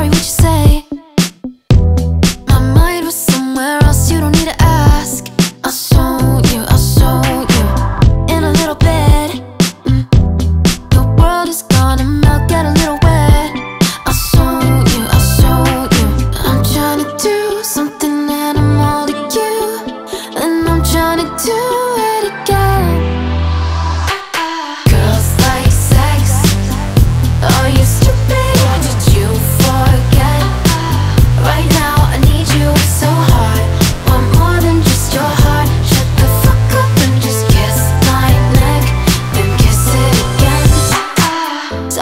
sorry, what you say? My mind was somewhere else, you don't need to ask. I'll show you, I'll show you. In a little bit mm. Your world is gonna melt, get a little wet. I'll show you, I'll show you. I'm trying to do something animal to you. And I'm trying to do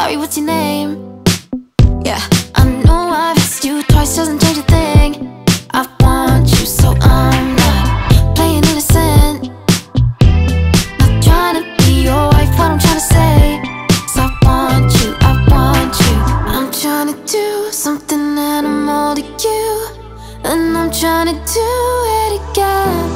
sorry, what's your name? Yeah, I know I've asked you twice, doesn't change a thing. I want you, so I'm not playing innocent. Not trying to be your wife, what I'm trying to say. Is I want you, I want you. I'm trying to do something animal to you. And I'm trying to do it again.